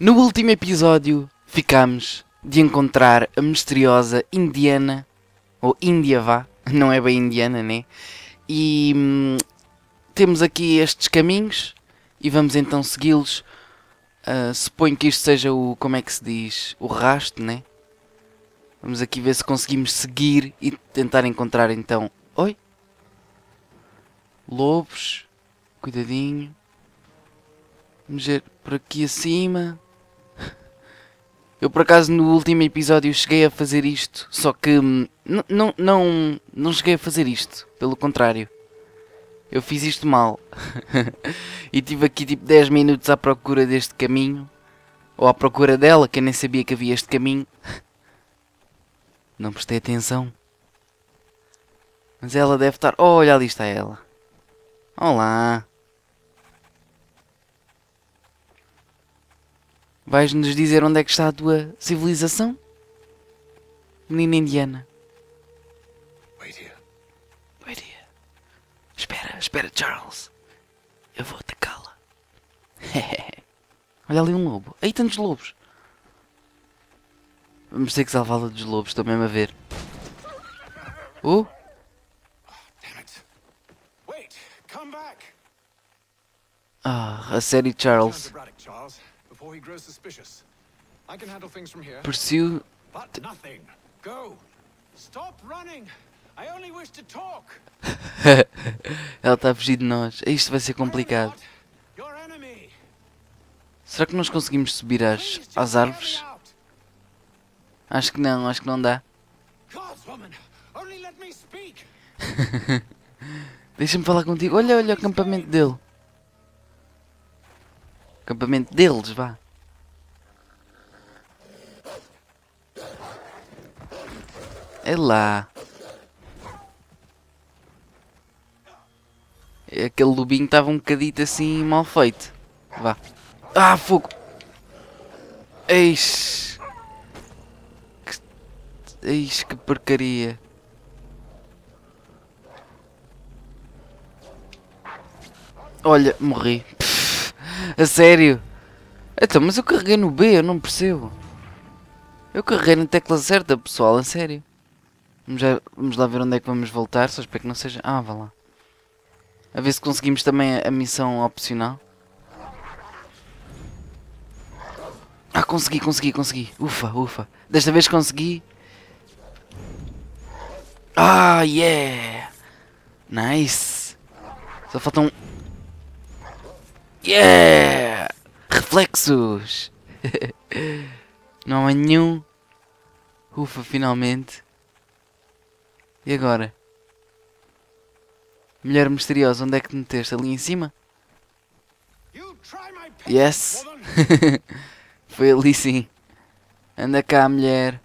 No último episódio, ficamos de encontrar a misteriosa Indiana, ou Índia vá, não é bem indiana, né? E hum, temos aqui estes caminhos e vamos então segui-los. Uh, suponho que isto seja o, como é que se diz, o rasto, né? Vamos aqui ver se conseguimos seguir e tentar encontrar então... Oi? Lobos. Cuidadinho. Vamos ver por aqui acima. Eu por acaso no último episódio cheguei a fazer isto, só que hum, não, não, não cheguei a fazer isto, pelo contrário. Eu fiz isto mal. e tive aqui tipo 10 minutos à procura deste caminho. Ou à procura dela, que eu nem sabia que havia este caminho. Não prestei atenção. Mas ela deve estar... Oh, olha ali está ela. Olá. Vais-nos dizer onde é que está a tua civilização? Menina indiana. Wait here. Wait here. Espera, espera, Charles. Eu vou atacá-la. Olha ali um lobo. Aí tantos lobos. Vamos ter que salvá-la dos lobos, estou mesmo a ver. Oh, ah, a série Charles. Before he grows suspicious. I can handle things from here. Pursue. But nothing. Go. Stop running. I only wish to talk. Ela está a fugir de nós. Isto vai ser complicado. Será que nós conseguimos subir às, às árvores? Acho que não, acho que não dá. Deixa-me falar contigo. Olha, olha o acampamento dele. Acampamento deles, vá. É lá. Aquele lobinho estava um bocadito assim mal feito. Vá. Ah, fogo! Eis! Eis que porcaria! Olha, morri. A sério? Então, mas eu carreguei no B, eu não percebo. Eu carreguei na tecla certa, pessoal, a sério. Vamos, já- vamos lá ver onde é que vamos voltar, só espero que não seja... Ah, vá lá. A ver se conseguimos também a, a missão opcional. Ah, consegui, consegui, consegui. Ufa, ufa. Desta vez consegui. Ah, yeah! Nice! Só falta um... Yeah! Reflexos! Não há nenhum. Ufa, finalmente. E agora? Mulher misteriosa, onde é que te meteste? Ali em cima? Yes! Foi ali sim. Anda cá, mulher.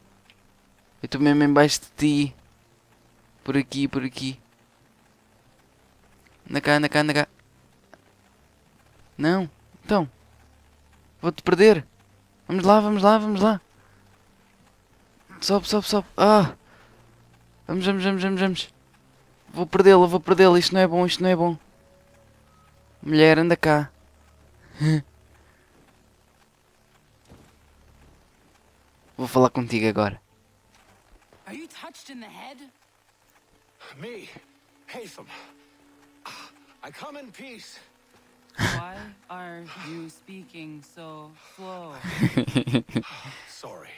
Eu estou mesmo embaixo de ti. Por aqui, por aqui. Anda cá, anda cá, anda cá. Não. Então. Vou-te perder. Vamos lá, vamos lá, vamos lá. Sobe, sobe, sobe. Ah. Vamos, vamos, vamos, vamos, vamos. Vou perdê-la, vou perdê-la. Isto não é bom, isto não é bom. Mulher, anda cá. Vou falar contigo agora. Are you touched in the head? Me, Hatham. I come in peace. Why are you speaking so slow? Sorry.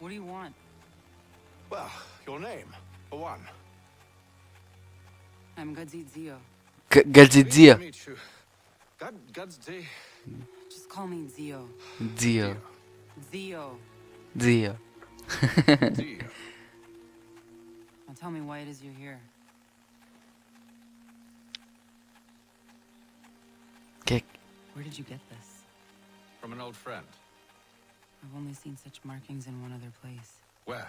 What do you want? Well, your name, for one. I'm Gadzit Zio. G- Pleased Gadzizia. to meet you. God, God's. Just call me Zio. Zio. Zio. Zio. Dio. Now tell me why it is you're here. Where did you get this? From an old friend. I've only seen such markings in one other place. Where?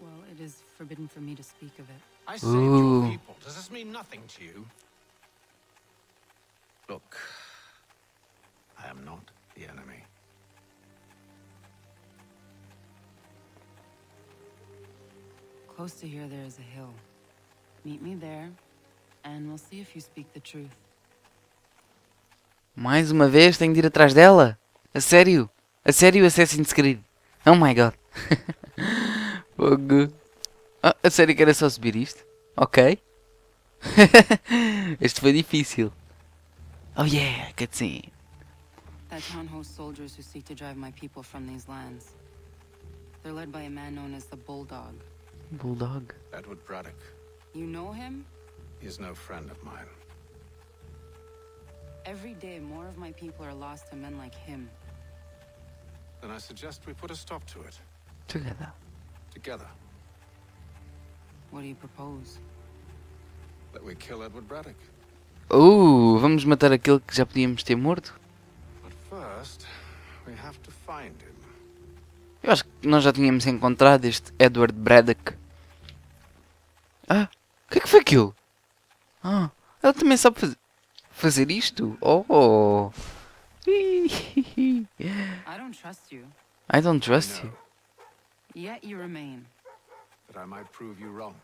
Well, it is forbidden for me to speak of it. I saved Ooh. your people. Does this mean nothing to you? Look, I am not the enemy. Close to here, there is a hill. Meet me there, and we'll see if you speak the truth. Mais uma vez tenho de ir atrás dela? A sério? A sério Assassin's Creed? Oh my god. Fogo. Ah, a sério que era só subir isto? Ok. este foi difícil. Oh yeah, cutscene. That town hosts soldiers who seek to drive my people from these lands. They're led by a man known as the Bulldog. Bulldog. Edward Braddock. You know him? He's no friend of mine. Every day, more of my people are lost to men like him. Then I suggest we put a stop to it. Together. Together. What do you propose? That we kill Edward Braddock. Uh, vamos matar aquele que já podíamos ter morto? But first, we have to find him. Eu acho que nós já tínhamos encontrado este Edward Braddock. Ah, o que é que foi aquilo? Ah, ele também sabe faz- fazer isto? Oh! I don't trust you, I don't trust you. yet you remain. That I might prove you wrong.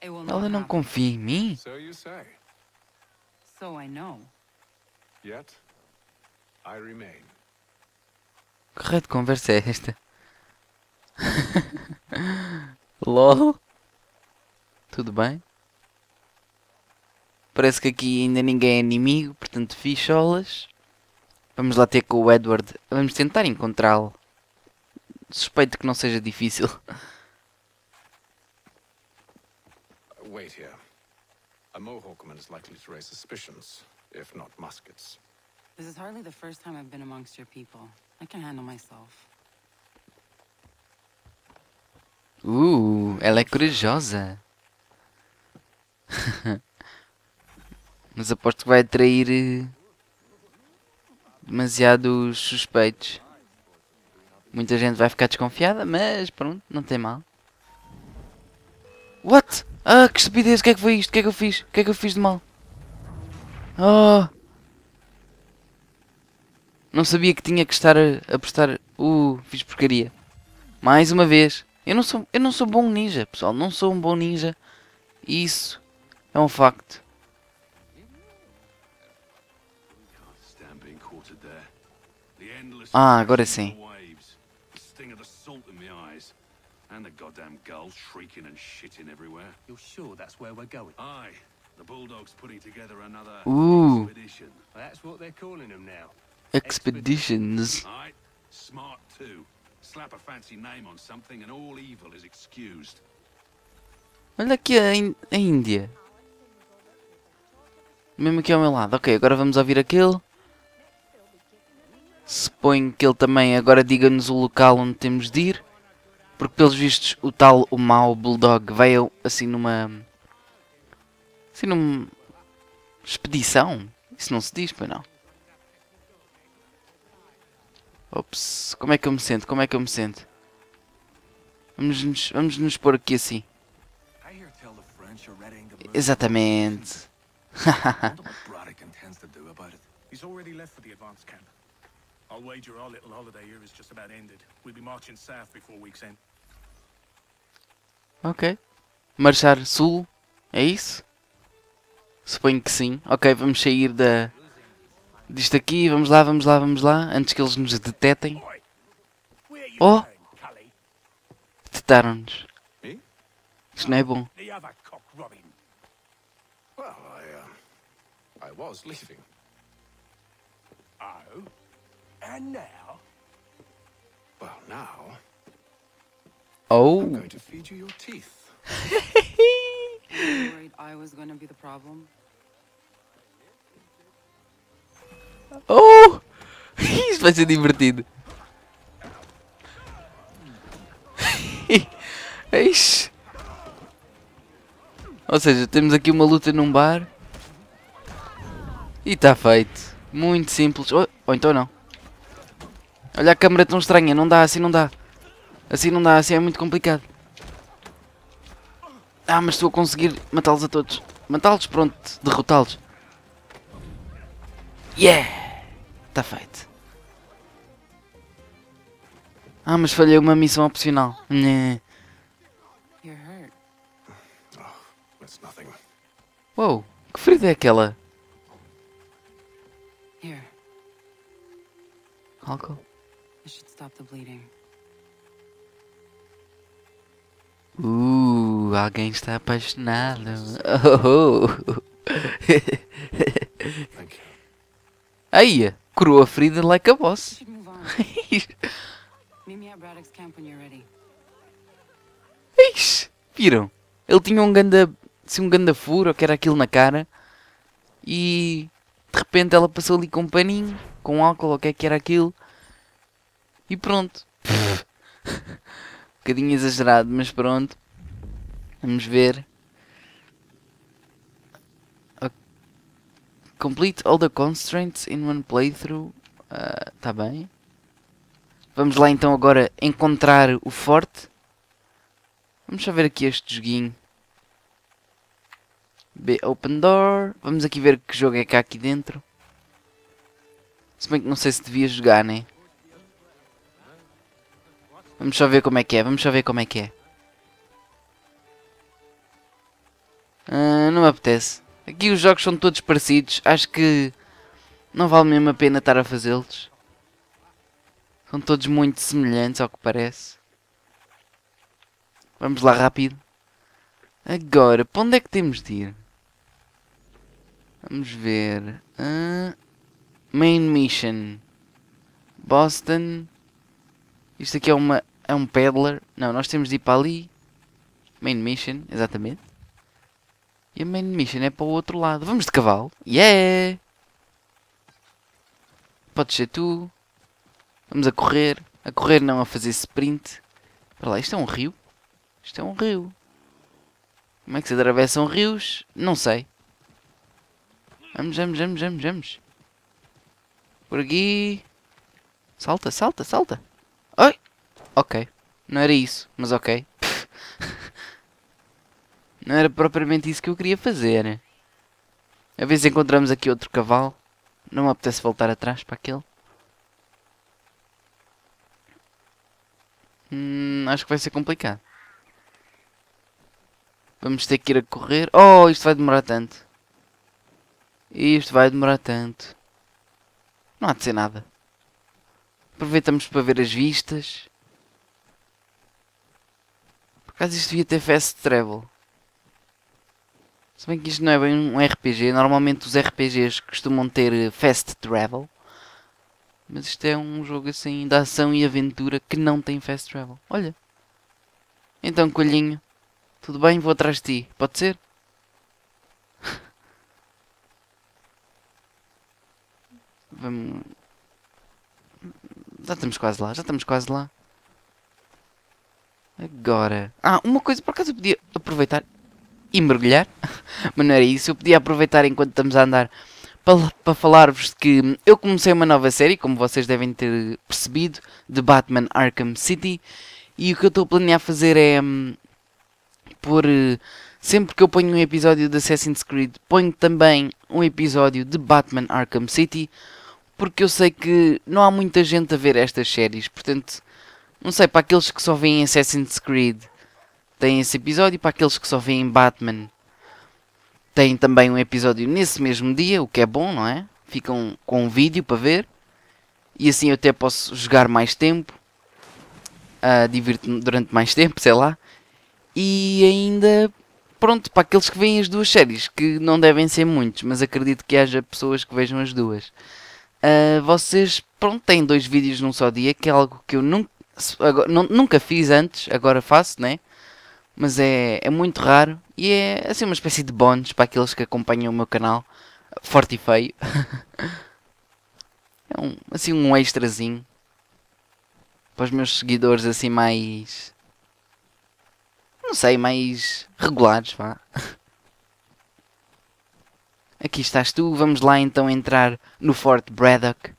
It will not Ela não confia em mim? So you say. So I know. Yet, I remain. Que de conversa é esta? LOL? Tudo bem? Parece que aqui ainda ninguém é inimigo, portanto ficholas. Vamos lá ter com o Edward. Vamos tentar encontrá-lo. Suspeito que não seja difícil. Wait here. A Mohawkman is likely to raise suspicions, if not muskets. This is hardly the first time I've been amongst your people. I can handle myself. Uh, ela é corajosa. Mas aposto que vai atrair eh, demasiados suspeitos. Muita gente vai ficar desconfiada, mas pronto, não tem mal. What? Ah, que estupidez, o que é que foi isto? O que é que eu fiz? O que é que eu fiz de mal? Oh! Não sabia que tinha que estar a, a prestar. Uh, fiz porcaria. Mais uma vez. Eu não sou, eu não sou bom ninja, pessoal. Não sou um bom ninja. Isso é um facto. Ah, agora sim. waves, the sting of the salt in my eyes, and the goddamn gulls shrieking and shitting everywhere. You're sure that's where we're going? Aye, the bulldog's putting together another Ooh. expedition. That's what they're calling them now. Expeditions. Aye, smart too. Slap a fancy name on something and all evil is excused. Olha aqui a, a Índia. Mesmo aqui ao meu lado. Ok, agora vamos ouvir aquele. Suponho que ele também agora diga-nos o local onde temos de ir. Porque pelos vistos o tal, o mau Bulldog veio assim numa... Assim numa... Expedição? Isso não se diz, pois não. Ops, como é que eu me sinto? Como é que eu me sinto? Vamos nos, vamos nos pôr aqui assim. Exatamente. I'll wager our little holiday here is just about ended. We'll be marching south before week's end. Ok. Marchar sul, é isso? Suponho que sim. Ok, vamos sair da disto aqui. Vamos lá, vamos lá, vamos lá. Antes que eles nos detetem. Oh. Detetaram-nos. Isto não é bom. Well, I, uh, I was leaving. Oh? And now? Well, now, Oh! I'm going to feed you your teeth. Worried I was going to be the problem? Oh! Isto vai ser divertido. Eixe. Ou seja, temos aqui uma luta num bar. E está feito. Muito simples. Ou, ou então não. Olha a câmera tão estranha. Não dá, assim não dá. Assim não dá, assim é muito complicado. Ah, mas estou a conseguir matá-los a todos. Matá-los, pronto. Derrotá-los. Yeah! Está feito. Ah, mas falhei uma missão opcional. Nhé. You're hurt. It's nothing. Uou, que ferida é aquela? Here, Álcool. Stop the bleeding. Uh, alguém está apaixonado. Oh, oh. Aí, curou a ferida like a boss. Ixi, viram? Ele tinha um ganda, assim, um ganda furo, que era aquilo na cara. E de repente ela passou ali com um paninho, com álcool, ou o que é que era aquilo. E pronto. um bocadinho exagerado, mas pronto. Vamos ver. Complete all the constraints in one playthrough. Ah, tá bem. Vamos lá então agora encontrar o forte. Vamos só ver aqui este joguinho. B Open Door. Vamos aqui ver que jogo é há aqui dentro. Se bem que não sei se devia jogar, né? Vamos só ver como é que é. Vamos só ver como é que é. Ah, não me apetece. Aqui os jogos são todos parecidos. Acho que não vale mesmo a pena estar a fazê-los. São todos muito semelhantes ao que parece. Vamos lá rápido. Agora, para onde é que temos de ir? Vamos ver. Ah, main Mission. Boston. Isto aqui é uma é um peddler. Não, nós temos de ir para ali. Main Mission, exatamente. E a Main Mission é para o outro lado. Vamos de cavalo. Yeah! Pode ser tu. Vamos a correr. A correr não a fazer sprint. Para lá, isto é um rio? Isto é um rio. Como é que se atravessam rios? Não sei. Vamos, vamos, vamos, vamos, vamos. Por aqui. Salta, salta, salta. Oi! Ok. Não era isso, mas ok. Não era propriamente isso que eu queria fazer. A se encontramos aqui outro cavalo. Não me apetece voltar atrás para aquele. Hum, acho que vai ser complicado. Vamos ter que ir a correr. Oh, isto vai demorar tanto. Isto vai demorar tanto. Não há de ser nada. Aproveitamos para ver as vistas. Acaso isto devia ter fast travel. Se bem que isto não é bem um RPG. Normalmente os RPGs costumam ter eh, fast travel. Mas isto é um jogo assim de ação e aventura que não tem fast travel. Olha. Então, coelhinho. Tudo bem? Vou atrás de ti. Pode ser? Vamos. Já estamos quase lá, já estamos quase lá. Agora. Ah, uma coisa, por acaso eu podia aproveitar e mergulhar, mas não era isso. Eu podia aproveitar enquanto estamos a andar para, para falar-vos que eu comecei uma nova série, como vocês devem ter percebido, de Batman Arkham City. E o que eu estou a planear fazer é hum, pôr. eh, Sempre que eu ponho um episódio de Assassin's Creed, ponho também um episódio de Batman Arkham City, porque eu sei que não há muita gente a ver estas séries, portanto, não sei, para aqueles que só veem Assassin's Creed, tem esse episódio, para aqueles que só veem Batman, tem também um episódio nesse mesmo dia, o que é bom, não é? Ficam com um vídeo para ver, e assim eu até posso jogar mais tempo, uh, divirto-me durante mais tempo, sei lá, e ainda pronto, para aqueles que veem as duas séries, que não devem ser muitos, mas acredito que haja pessoas que vejam as duas. Ah, vocês, pronto, têm dois vídeos num só dia, que é algo que eu nunca, agora- nu- nunca fiz antes, agora faço, né? Mas é, é muito raro e é assim uma espécie de bónus para aqueles que acompanham o meu canal, forte e feio. é um, assim um extrazinho para os meus seguidores assim mais não sei, mais regulares, vá. Aqui estás tu, vamos lá então entrar no Fort Braddock.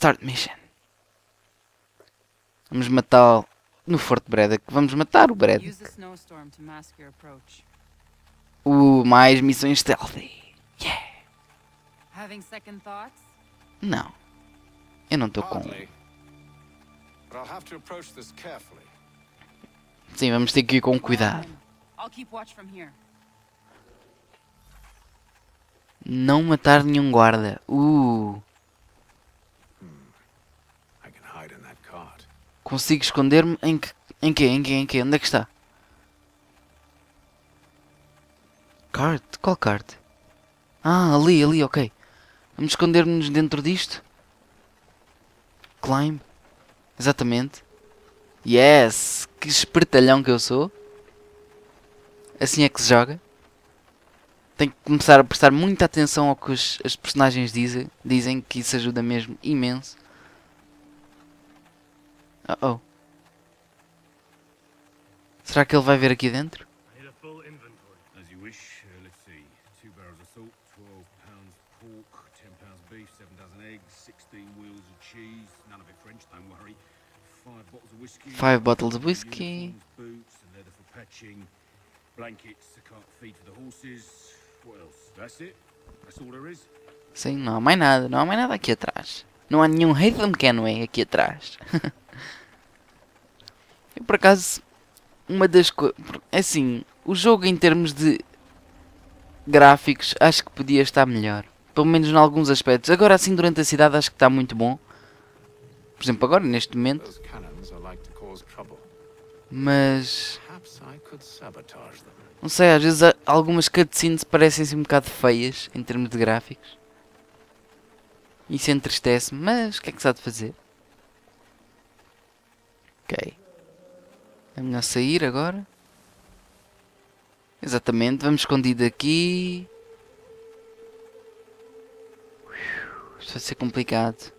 Start mission. Vamos matar no Fort Braddock, vamos matar o Braddock. Approach. Uh, mais missões stealthy. Having second thoughts? Não. Eu não estou com. Sim, vamos ter que ir com cuidado. on. I'll keep watch from here. Não matar nenhum guarda. Uh. I can hide in that cart. Consigo esconder-me em que? Em que? Em que? Em que? Onde é que está? Cart? Qual cart? Ah, ali, ali, ok. Vamos esconder-nos dentro disto. Climb. Exatamente. Yes! Que espertalhão que eu sou. Assim é que se joga. Tenho que começar a prestar muita atenção ao que os, as personagens dizem. Dizem que isso ajuda mesmo imenso. Uh oh. Será que ele vai ver aqui dentro? Uh, let's see. Two barrels of salt, 12 pounds pork, 10 pounds beef, 7,000 eggs, 16 wheels of cheese. None of it French, don't worry. Five bottles of whiskey. Five bottles of whiskey. uniforms, Boots, and leather for patching. Blankets to cart feed for the horses. What else? That's it? That's all there is? Sim, não há mais nada. Não há mais nada aqui atrás. Não há nenhum Haytham Kenway aqui atrás. Eu, por acaso, uma das coisas... Assim, o jogo em termos de gráficos, acho que podia estar melhor. Pelo menos em alguns aspectos. Agora, assim, durante a cidade, acho que está muito bom. Por exemplo, agora, neste momento. Mas... Não sei, às vezes algumas cutscenes parecem-se um bocado feias em termos de gráficos. Isso entristece-me, mas o que é que se há de fazer? Ok. É melhor sair agora. Exatamente, vamos escondido aqui. Isto vai ser complicado.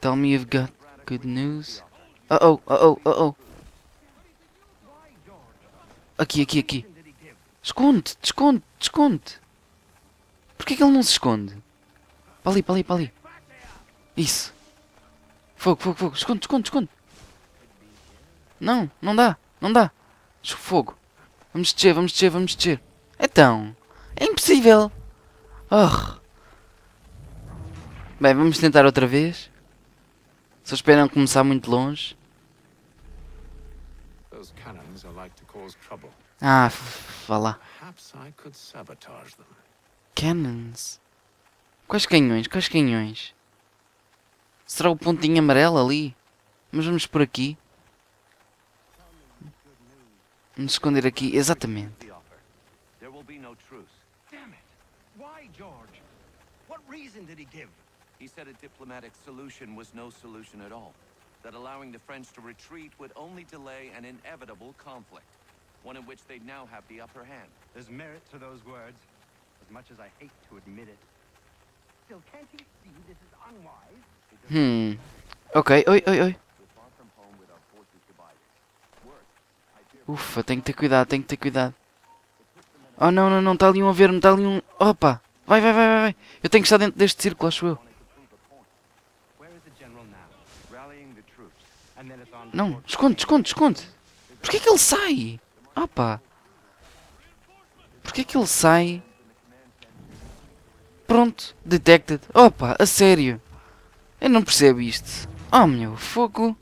Tell me you've got good news. Uh oh, uh oh, uh oh. Aqui, aqui, aqui. Esconde, esconde, esconde. Porquê que ele não se esconde? Para ali, para ali, para ali. Isso. Fogo, fogo, fogo. Esconde, esconde, esconde. Não, não dá, não dá. Fogo. Vamos descer, vamos descer, vamos descer. Então, é impossível. Oh. Bem, vamos tentar outra vez. Só esperam começar muito longe. Ah, vá lá. Cannons. Quais canhões? Quais canhões? Será o pontinho amarelo ali? Mas vamos por aqui. Vamos esconder aqui. Exatamente. the offer. There will be no truce. Damn it! Why, George? What reason did he give? He said a diplomatic solution was no solution at all. That allowing the French to retreat would only delay an inevitable conflict. One in which they'd now have the upper hand. There's merit to those words, as much as I hate to admit it. Still, can't he see this is unwise? Hum. Ok. Oi, oi, oi. Ufa, tenho que ter cuidado, tenho que ter cuidado. Oh não, não, não. Está ali um a ver-me. Está ali um. Opa. Vai, vai, vai, vai. Eu tenho que estar dentro deste círculo, acho eu. Não. Esconde, esconde, esconde. Porquê que ele sai? Opa. Porquê que ele sai? Pronto. Detected. Opa, a sério. Eu não percebo isto. Oh meu, fogo.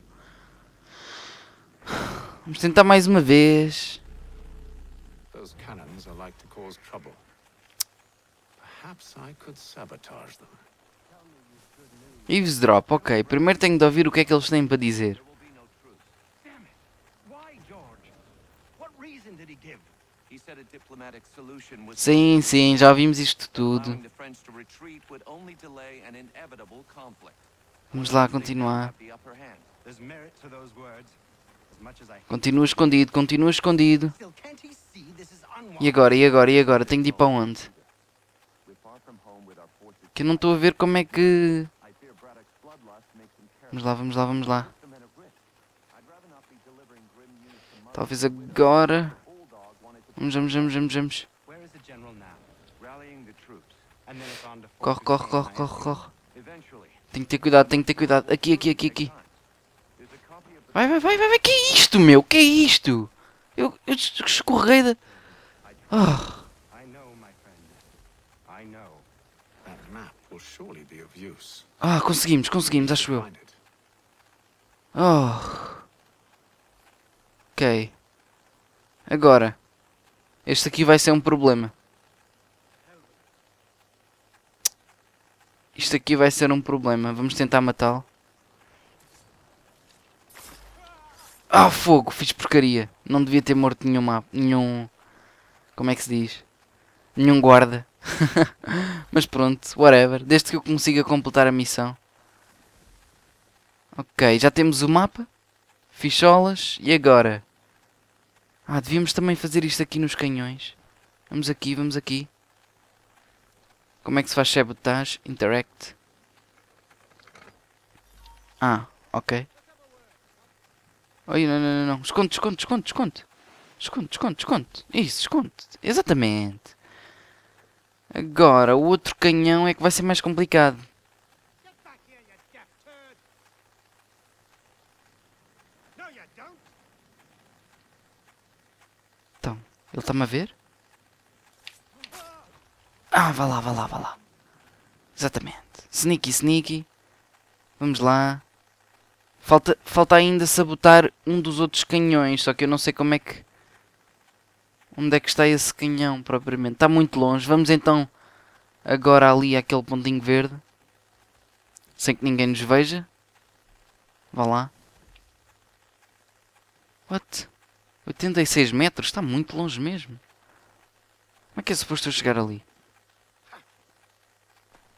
Vamos tentar mais uma vez. Those cannons are like to cause trouble. Perhaps I could sabotage them. Eavesdrop, ok. Primeiro tenho de ouvir o que é que eles têm para dizer. Damn it! Why, George? What reason did he give? He said a diplomatic solution was Sim, sim, já ouvimos isto tudo. Vamos lá continuar. have the upper hand. There's merit to those words, Continua escondido, continua escondido. E agora, e agora, e agora? Tenho de ir para onde? Que eu não estou a ver como é que... Vamos lá, vamos lá, vamos lá. Talvez agora... Vamos, vamos, vamos, vamos, vamos. Corre, corre, corre, corre, corre. Tenho que ter cuidado, tenho que ter cuidado. Aqui, aqui, aqui, aqui. Vai, vai, vai, vai, vai. Que é isto, meu? Que é isto? Eu, eu escorrei da... Oh. Ah, conseguimos, conseguimos, acho eu. Oh. Ok. Agora. Este aqui vai ser um problema. Isto aqui vai ser um problema. Vamos tentar matá-lo. Ah, fogo! Fiz porcaria. Não devia ter morto nenhum mapa. Nenhum... Como é que se diz? Nenhum guarda. Mas pronto, whatever. Desde que eu consiga completar a missão. Ok, já temos o mapa. Ficholas. E agora? Ah, devíamos também fazer isto aqui nos canhões. Vamos aqui, vamos aqui. Como é que se faz sabotage? Interact. Ah, ok. Oi, não, não, não, não. Esconde, esconde, esconde, esconde. Esconde, esconde, esconde. Isso, esconde. Exatamente. Agora, o outro canhão é que vai ser mais complicado. Então, ele está-me a ver? Ah, vá lá, vá lá, vá lá. Exatamente. Sneaky, sneaky. Vamos lá. Falta, falta ainda sabotar um dos outros canhões, só que eu não sei como é que... Onde é que está esse canhão, propriamente? Está muito longe. Vamos então agora ali àquele pontinho verde. Sem que ninguém nos veja. Vá lá. What? 86 metros? Está muito longe mesmo. Como é que é suposto eu chegar ali?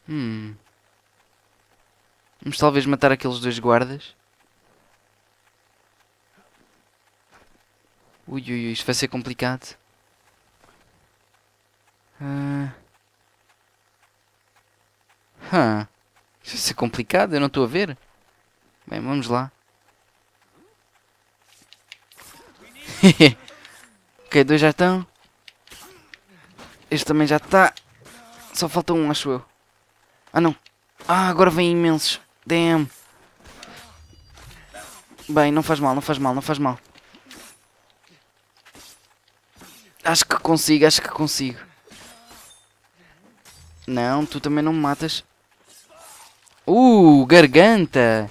Hum. Vamos talvez matar aqueles dois guardas. Ui, ui, ui, isto vai ser complicado. Ah. Hã. Isto vai ser complicado, eu não estou a ver. Bem, vamos lá. ok, dois já estão. Este também já está. Só falta um, acho eu. Ah, não. Ah, agora vem imensos. Damn. Bem, não faz mal, não faz mal, não faz mal. Acho que consigo, acho que consigo. Não, tu também não me matas. Uh, garganta.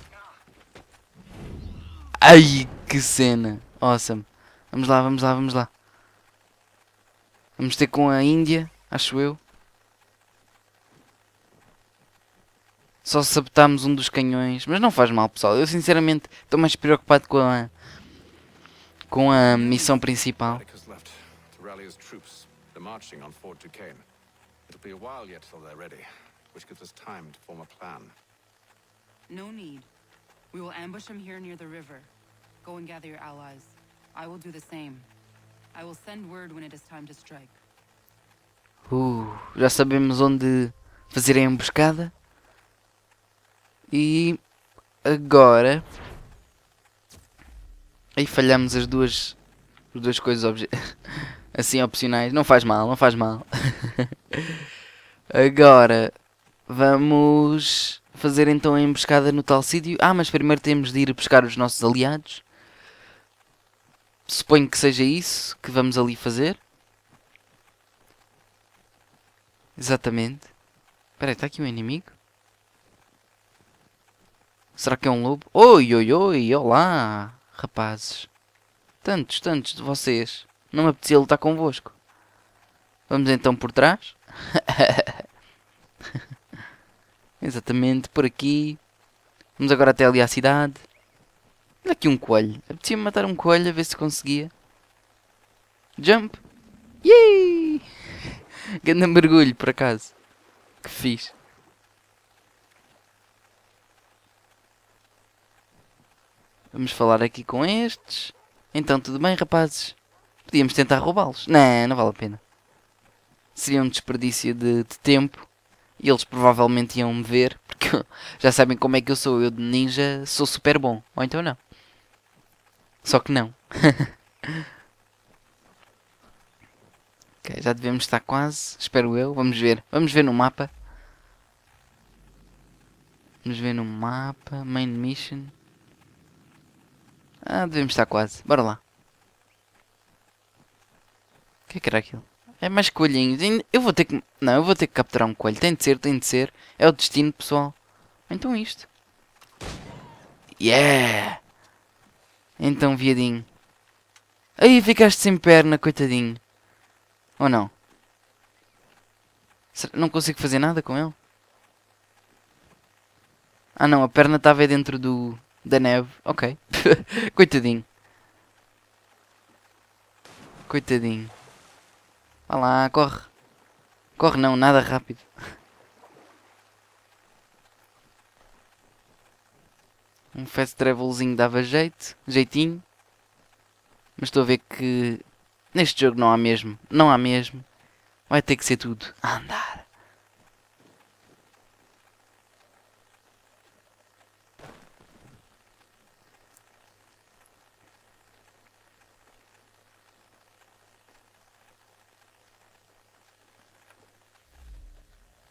Ai, que cena. Awesome. Vamos lá, vamos lá, vamos lá. Vamos ter com a Índia, acho eu. Só sabotámos um dos canhões. Mas não faz mal, pessoal. Eu sinceramente estou mais preocupado com a... Com a missão principal. His troops. They're marching on Fort Duquesne. It'll be a while yet till they're ready, which gives us time to form a plan. No need. We will ambush him here near the river. Go and gather your allies. I will do the same. I will send word when it is time to strike. Uh, já sabemos onde fazer a emboscada. E agora aí falhamos as duas as duas coisas obje- assim opcionais. Não faz mal, não faz mal. agora vamos fazer então a emboscada no tal sítio. Ah, mas primeiro temos de ir buscar os nossos aliados. Suponho que seja isso que vamos ali fazer. Exatamente. Espera aí, está aqui um inimigo? Será que é um lobo? Oi, oi, oi, olá, rapazes. Tantos, tantos de vocês. Não me apetecia lutar convosco. Vamos então por trás. Exatamente, por aqui. Vamos agora até ali à cidade. Olha aqui um coelho. Apetecia-me matar um coelho a ver se conseguia. Jump. Yay! Ganda mergulho, por acaso. Que fiz. Vamos falar aqui com estes. Então, tudo bem, rapazes? Podíamos tentar roubá-los. Não, não vale a pena. Seria um desperdício de, de tempo. E eles provavelmente iam me ver. Porque já sabem como é que eu sou. Eu de ninja sou super bom. Ou então não. Só que não. ok, já devemos estar quase. Espero eu. Vamos ver. Vamos ver no mapa. Vamos ver no mapa. Main mission. Ah, devemos estar quase. Bora lá. O que é que era aquilo? É mais coelhinhos. Eu vou ter que... Não, eu vou ter que capturar um coelho. Tem de ser, tem de ser. É o destino, pessoal. Então isto. Yeah! Então, viadinho. Aí, ficaste sem perna, coitadinho. Ou não? Não consigo fazer nada com ele? Ah não, a perna estava dentro do, da neve. Ok. Coitadinho. Coitadinho. Vá lá, corre. Corre não, nada rápido. Um fast travelzinho dava jeito, jeitinho. Mas estou a ver que neste jogo não há mesmo. Não há mesmo. Vai ter que ser tudo a andar.